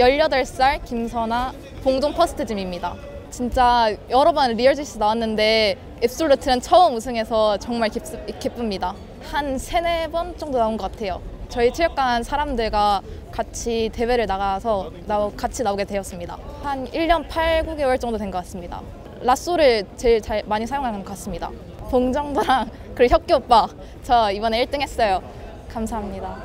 18살 김서나 봉동 퍼스트짐입니다. 진짜 여러 번 리얼주짓수 나왔는데 absolute는 처음 우승해서 정말 기, 기쁩니다. 한 세네 번 정도 나온 것 같아요. 저희 체육관 사람들과 같이 대회를 나가서 나, 같이 나오게 되었습니다. 한 1년 8, 9개월 정도 된 것 같습니다. lasso를 제일 잘 많이 사용하는 것 같습니다. 봉정도랑 그리고 혁기 오빠 저 이번에 1등 했어요. 감사합니다.